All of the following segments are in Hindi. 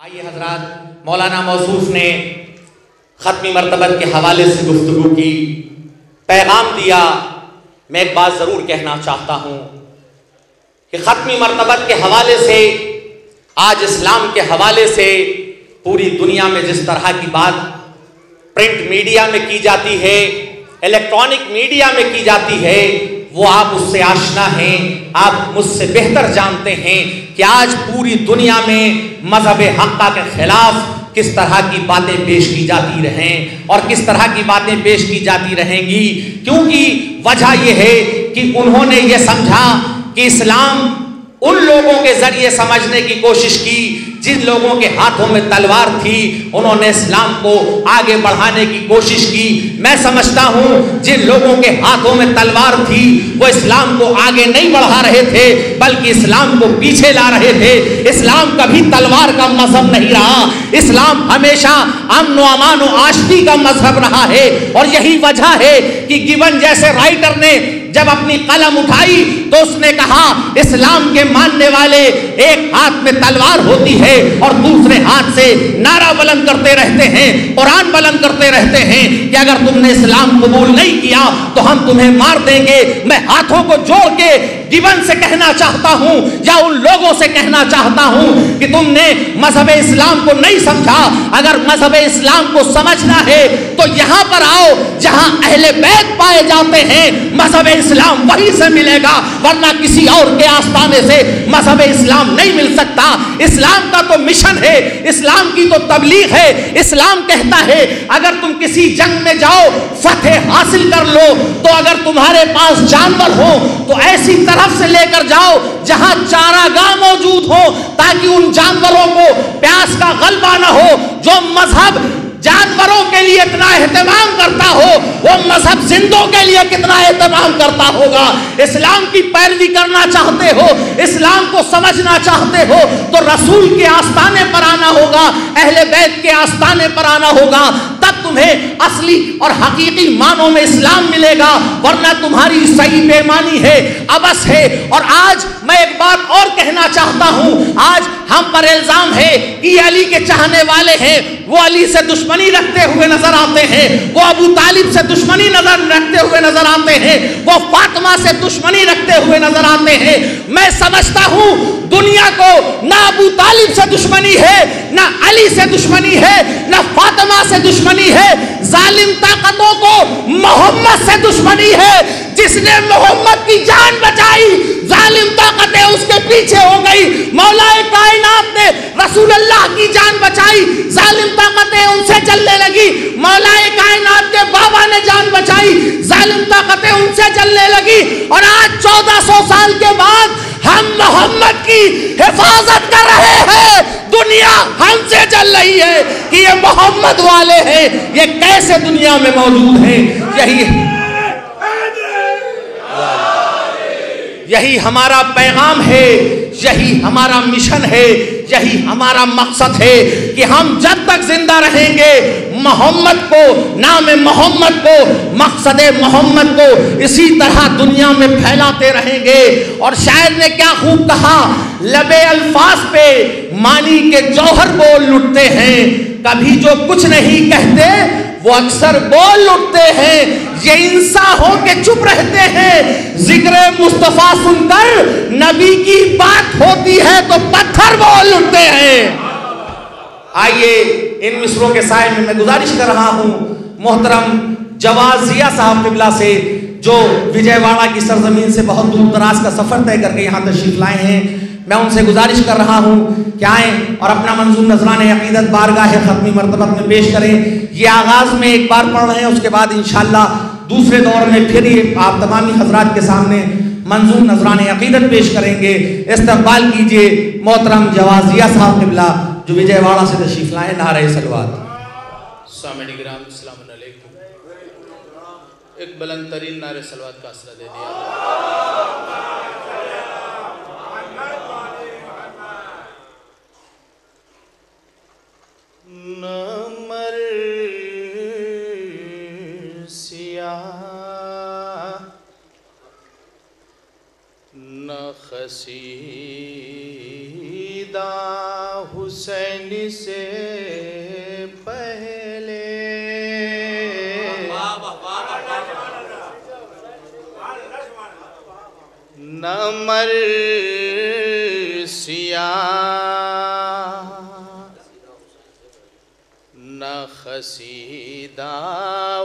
आइए हजरात, मौलाना मौसूफ ने ख़त्मी मरतबत के हवाले से गुफ्तु की। पैगाम दिया। मैं एक बात ज़रूर कहना चाहता हूँ कि ख़त्मी मरतबत के हवाले से, आज इस्लाम के हवाले से पूरी दुनिया में जिस तरह की बात प्रिंट मीडिया में की जाती है, इलेक्ट्रॉनिक मीडिया में की जाती है वो आप उससे आशना हैं, आप मुझसे बेहतर जानते हैं कि आज पूरी दुनिया में मज़हब हक्का के खिलाफ किस तरह की बातें पेश की जाती रहें और किस तरह की बातें पेश की जाती रहेंगी। क्योंकि वजह यह है कि उन्होंने ये समझा कि इस्लाम उन लोगों के ज़रिए समझने की कोशिश की जिन लोगों के हाथों में तलवार थी, उन्होंने इस्लाम को आगे बढ़ाने की कोशिश की। मैं समझता हूँ, जिन लोगों के हाथों में तलवार थी, वो इस्लाम को आगे नहीं बढ़ा रहे थे, बल्कि इस्लाम को पीछे ला रहे थे। इस्लाम कभी तलवार का मज़हब नहीं रहा। इस्लाम हमेशा अमन अमान आशती का मज़हब रहा है। और यही वजह है कि गिवन जैसे राइटर ने जब अपनी कलम उठाई तो उसने कहा, इस्लाम के मानने वाले एक हाथ में तलवार होती है और दूसरे हाथ से नारा बुलंद करते रहते हैं, कुरान बुलंद करते रहते हैं कि अगर तुमने इस्लाम कबूल नहीं किया तो हम तुम्हें मार देंगे। मैं हाथों को जोड़ के गिवन से कहना चाहता हूँ या उन लोगों से कहना चाहता हूँ कि तुमने मज़हब इस्लाम को नहीं समझा? अगर मज़हब इस्लाम को समझना है तो यहाँ पर आओ, जहाँ अहले बैत पाए जाते हैं, मज़हब इस्लाम वहीं से मिलेगा, वरना किसी और के आस्थाने से मज़हब इस्लाम नहीं मिल सकता। इस्लाम का तो मिशन है, इस्लाम की तो तबलीग है, इस्लाम कहता है, अगर तुम किसी जंग में जाओ, फतेह हासिल कर लो। तो अगर तुम्हारे पास जानवर हो तो ऐसी तरफ़ से लेकर जाओ जहाँ चारागाह मौजूद हो, ताकि उन जानवरों को प्यास का गलबा ना हो। जो मज़हब जानवरों के लिए इतना एहतमाम करता हो, वो मज़हब जिंदों के लिए कितना एहतमाम करता होगा। इस्लाम की पैरवी करना चाहते हो, इस्लाम को समझना चाहते हो तो रसूल के आस्थाने पर आना होगा, अहले बैत के आस्थाने पर आना होगा। तब तुम्हें असली और हकीकी मानों में इस्लाम मिलेगा, वरना तुम्हारी सही बेमानी है, अबस है। और आज मैं एक बात और कहना चाहता हूँ, आज हम पर इल्ज़ाम है कि अली के चाहने वाले हैं, वो अली से दुश्मनी रखते हुए नज़र आते हैं, वो अबू तालिब से दुश्मनी नज़र रखते हुए नज़र आते हैं, वो फातिमा से दुश्मनी रखते हुए नज़र आते हैं। मैं समझता हूँ, दुनिया को ना अबू तालिब से दुश्मनी है, ना अली से दुश्मनी है, ना फातिमा से दुश्मनी है। जालिम ताकतों को मोहम्मद से दुश्मनी है, जिसने मोहम्मद की जान बचाई जालिम ताकतें उसके पीछे हो गई। मौलाए कायनात ने रसूल अल्लाह की जान बचाई। जालिम ताकतें उनसे चलने लगी। मौलाए कायनात के बाबा ने जान बचाई। जालिम ताकतें उनसे चलने लगी। और आज चौदह सौ साल के बाद हम मोहम्मद की हिफाजत कर रहे हैं। दुनिया हमसे चल रही है कि ये मोहम्मद वाले हैं। ये कैसे दुनिया में मौजूद हैं? यही यही हमारा पैगाम है, यही हमारा मिशन है, यही हमारा मकसद है कि हम जब तक ज़िंदा रहेंगे, मोहम्मद को, नाम मोहम्मद को, मकसद मोहम्मद को इसी तरह दुनिया में फैलाते रहेंगे। और शायद ने क्या खूब कहा, लबे अल्फाज पे मानी के जौहर बोल लुटते हैं। कभी जो कुछ नहीं कहते वो अक्सर बोल उठते हैं, ये इंसा हो के चुप रहते हैं। ज़िक्र मुस्तफ़ा सुनकर नबी की बात होती है तो पत्थर बोल उठते हैं। आइए, इन मिसरों के साय में मैं गुजारिश कर रहा हूँ, मोहतरम जवाज जिया साहब किबला से, जो विजयवाड़ा की सरजमीन से बहुत दूर दराज का सफ़र तय करके यहाँ तशरीफ़ लाए हैं। मैं उनसे गुजारिश कर रहा हूँ कि आए और अपना मंजूर नजरान अकीदत बारगाह ख़त्मी मरतबत में पेश करें। ये आगाज़ में एक बार पढ़ रहे हैं, उसके बाद इन दूसरे दौर में फिर ये आप तमामी हजरात के सामने मंजूर नजरान अकीदत पेश करेंगे। इस्तकबाल कीजिए, मोहतरम जवाजिया साहब किबला, जो विजयवाड़ा से तशीफ लाए, नारे सलवात। एक बुलंद तरीन नारे सलवात का असरा दे दिया। खसीदा हुसैन से पहले। नमर सिया। न खसीदा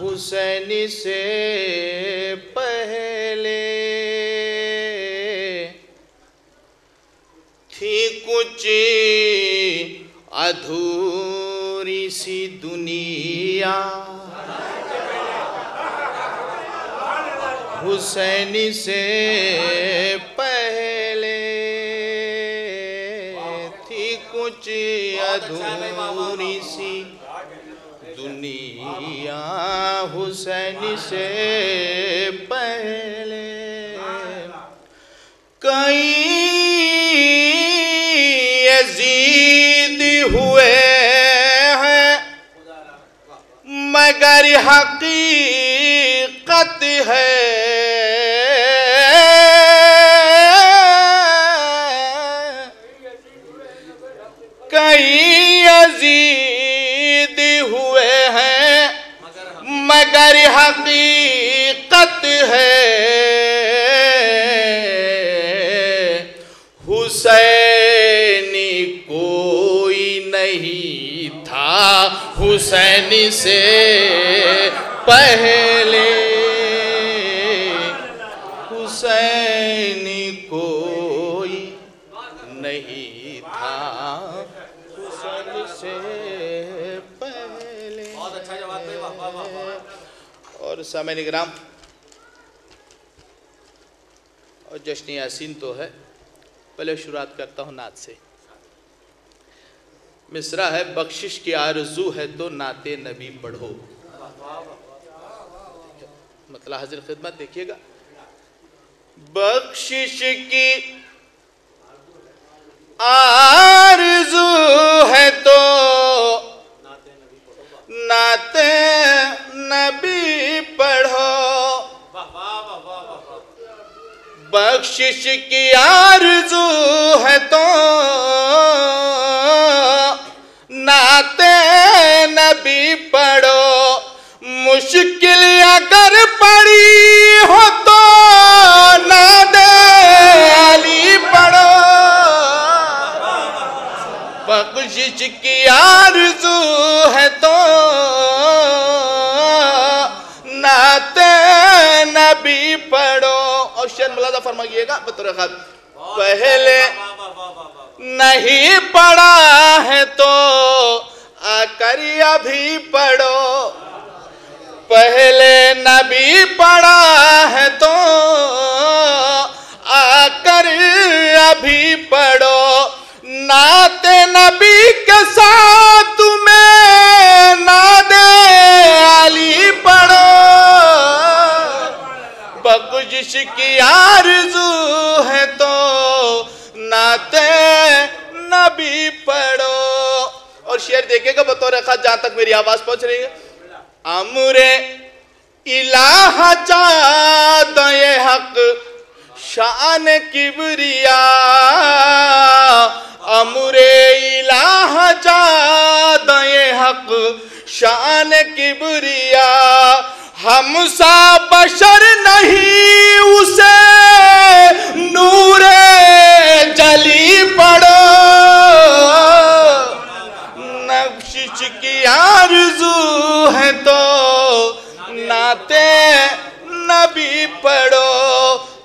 हुसैन से पहले। थी कुछ अधूरी सी दुनिया। हुसैन से पहले। थी कुछ अधूरी सी दुनिया हुसैन से पहले। कई यजीद हुए हैं मगर हकीकत है हकीकत है। हुसैनी कोई नहीं था। हुसैन से पहले। हुसैनी कोई नहीं था। हुसैन से पहले। बहुत अच्छा जवाब और समय निगराम और जश्न यासीन तो है। पहले शुरुआत करता हूँ नात से। मिसरा है, बख्शिश की आरज़ू है तो नाते नबी पढ़ो। मतलब हाजिर खिदमत देखिएगा। बख्शिश की आरज़ू बख्शिश की आरज़ू है तो। नाते नबी पढ़ो मुश्किल अगर पड़ी हो मुलाजा फरमाइएगा बतौर खास पहले नहीं पढ़ा है तो आकर अभी पढ़ो। पहले नबी पढ़ा है तो आकर अभी पढ़ो। नाते नबी के साथ आरज़ू है तो नाते नबी पढ़ो। और शेर देखेगा बतौर खास, जहाँ तक मेरी आवाज़ पहुँच रही है। अमरे इलाह चाद हक, शान किबरिया। अमरे इलाह चाद हक, शान किबरिया। हम सा बशर नहीं, उसे नूरे जली पड़ो। नक्शिश की आरज़ू है तो नाते नबी पढ़ो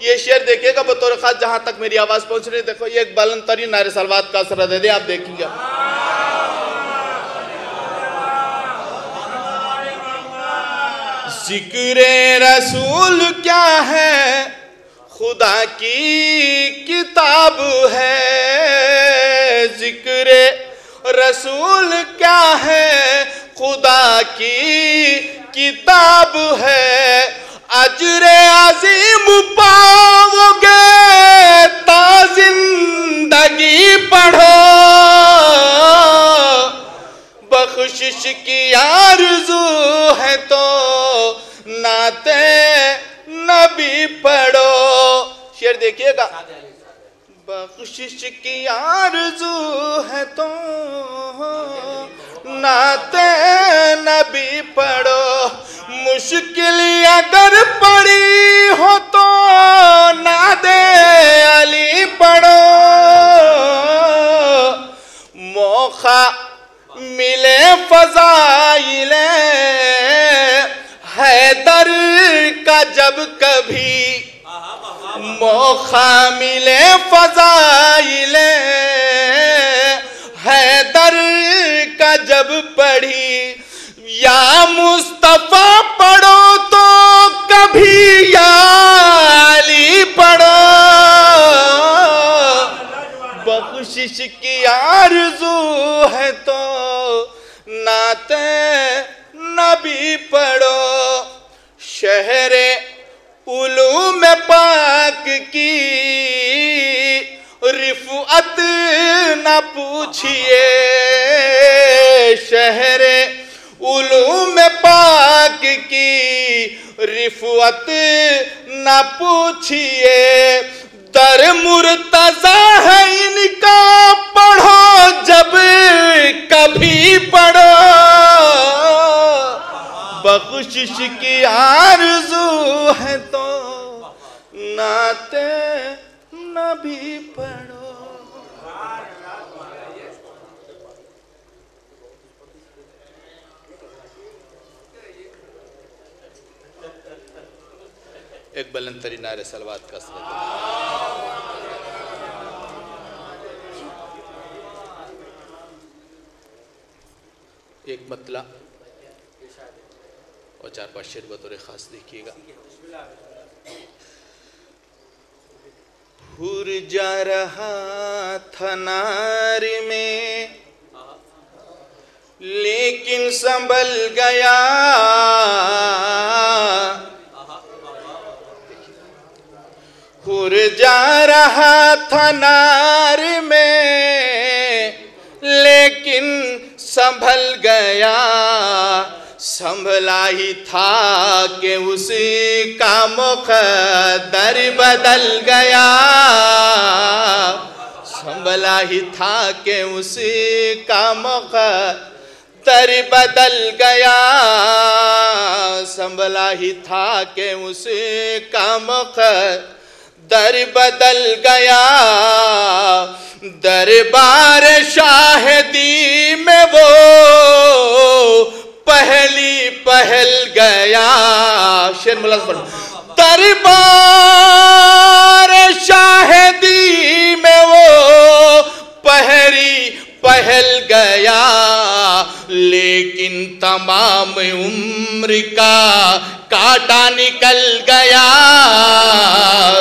ये शेर देखिएगा बतौर खास जहाँ तक मेरी आवाज़ पहुँच रही है। देखो, ये एक बुलंद तरीन नारे सलवात का असर दे दे, आप देखेंगे ज़िक्र रसूल क्या है? खुदा की किताब है। ज़िक्र रसूल क्या है? खुदा की किताब है। अजरे अजीम पाओगे बख्शिश की, आरज़ू है तो। नाते नबी पढ़ो, मुश्किल अगर पड़ी हो तो। नादे अली पढ़ो। मौका मिले, फजाइले हैदर का जब कभी मौका मिले फजाइले, हैदर का जब पढ़ी, या मुस्तफ़ा पढ़ो तो कभी या अली पढ़ो। बख्शिश की आरज़ू है तो नाते नबी पढ़ो। शहर की रिफुअत न पूछिए। शहर उलूम पाक की रिफत न पूछिए। दर मुर्तजा है इनका, पढ़ो जब कभी पढ़ो। बख्शिश की आरज़ू है तो नाते नबी पढ़ो। एक बुलंद नारे सलवात का सलाम एक मतला और चार पाँच शेर बतौर खास देखिएगा हुर जा रहा था नार में। लेकिन संभल गया। जा रहा था नार में, लेकिन संभल गया। संभला ही था कि उसी का मुख दर बदल गया। संभला ही था कि उसी का मुकदर बदल गया। संभला ही था कि उसी का मुख दर बदल गया। दरबार शाहदी पहल गया, शेर मुलाज दरबार शाहदी में वो पहली पहल गया, लेकिन तमाम उम्र का काटा निकल गया।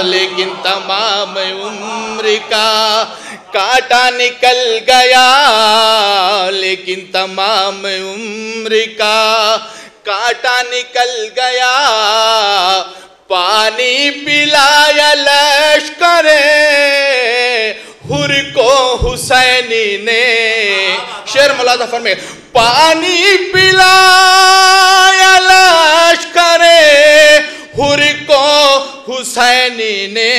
लेकिन तमाम उम्र का काटा निकल गया, लेकिन तमाम उम्र का काटा निकल गया, पानी पिलाया लश्करे। हुर को हुसैनी ने, शेर मुलाजा फरमे, पानी पिलाया लश्करे। हुर को हुसैनी ने,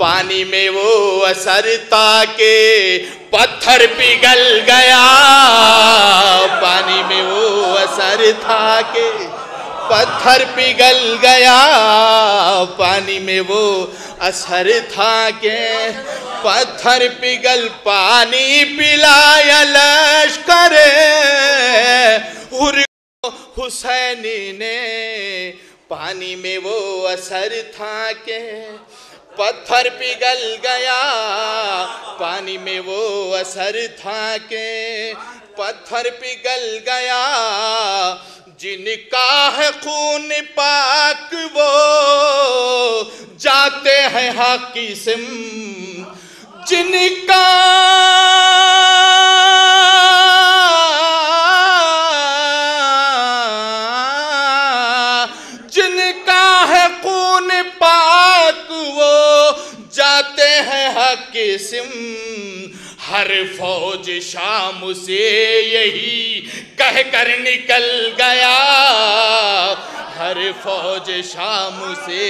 पानी में वो असर ताके पत्थर पिघल गया। पानी में वो असर था के पत्थर पिघल गया। पानी में वो असर था के पत्थर पिघल, पानी पिलाया लश्कर हुसैनी ने पानी में वो असर था के पत्थर पिघल गया। पानी में वो असर था के पत्थर पिघल गया। जिनका है खून पाक वो जाते हैं हाकी सिम जिनका हाकिम हर फौज शाम से यही कह कर निकल गया। हर फौज शाम से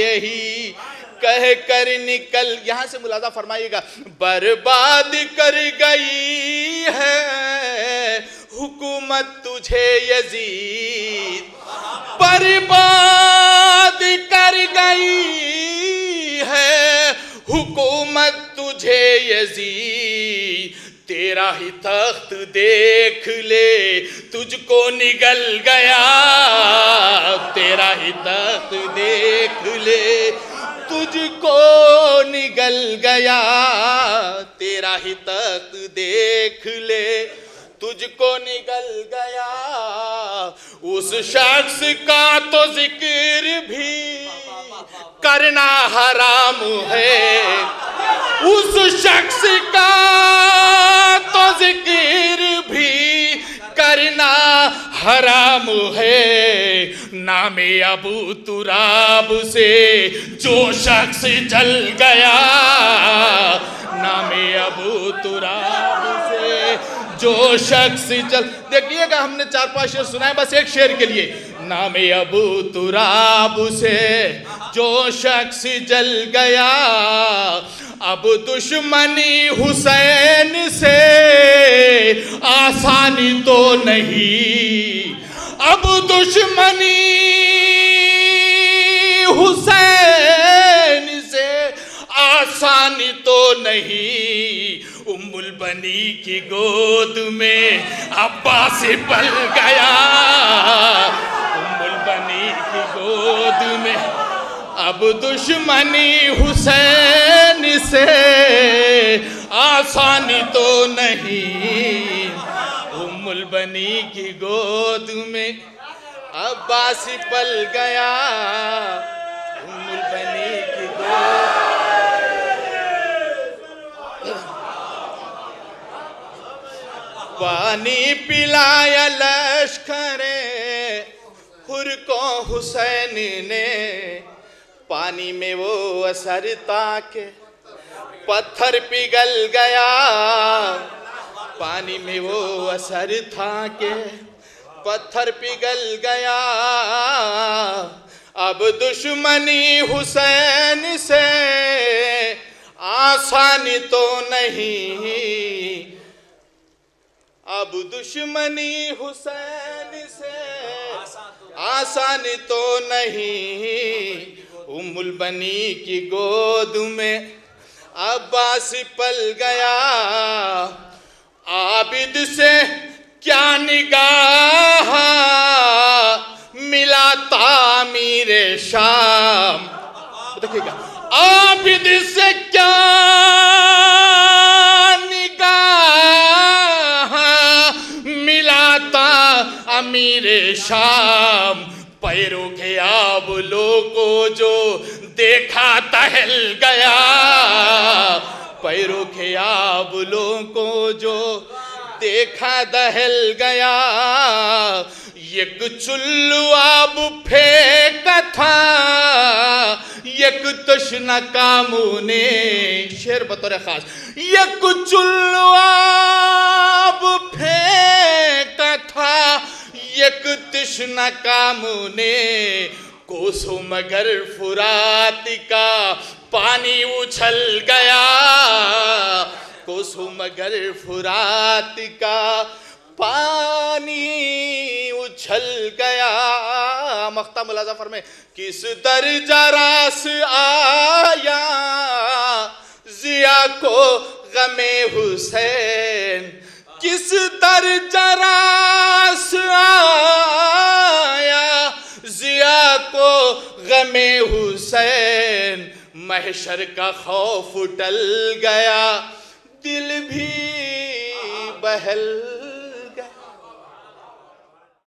यही कह कर निकल, यहाँ से मुलाजा फरमाइएगा, बर्बाद कर गई है। हुकूमत तुझे यजीद, बर्बाद कर गई है। हुकूमत तुझे यजीद तेरा ही तख्त देख ले तुझको निगल गया। तेरा ही तख्त देख ले तुझको निगल गया। तेरा ही तख्त देख ले तुझको निगल गया। उस शख्स का तो ज़िक्र भी करना हराम है। उस शख्स का तो ज़िक्र भी करना हराम है। नामे अबू तुराब से जो शख्स जल गया, नामे अबू तुराब से जो शख्स जल देखिएगा, हमने चार पाँच शेर सुनाए बस एक शेर के लिए। नामे अबू तुराब से जो शख्स जल गया अब दुश्मनी हुसैन से आसानी तो नहीं। अब दुश्मनी हुसैन से आसानी तो नहीं। उम्मुल बनी की गोद में अब्बास पल गया। उम्मुल बनी की गोद में अब दुश्मनी हुसैन से आसानी तो नहीं। उम्मुल बनी की गोद में अब्बास पल गया। उम्मुल बनी की गोद। पानी पिलाया लश्करे, खुर को हुसैन ने पानी में वो असर ताके, पत्थर पिघल गया। पानी में वो असर था के पत्थर पिघल गया। अब दुश्मनी हुसैन से आसानी तो नहीं। अब दुश्मनी हुसैन से आसानी तो नहीं। उमुल बनी की गोद में अब्बास पल गया। आबिद से क्या निगाह? मिला तामीर शाम। देखिएगा, आबिद से क्या निगाह? मिला था अमीर शाम। पैरों के आबलों को जो देखा टहल गया, पैरों के आबलों को जो देखा दहल गया एक चुल्लू आब फेंका था एक तशना कामूने, शेर बतौर खास एक चुल्लू आब फेंका था। एक तशना कामूने कोसो मगर फुरात का पानी उछल गया। कोसो मगर फुरात का पानी उछल गया। मख्ता मुलाजा फरमे किस दर्जा रास आया? जिया को गमे हुसैन किस दर जरास आया, जिया को गमे हुसैन महशर का खौफ टल गया, दिल भी बहल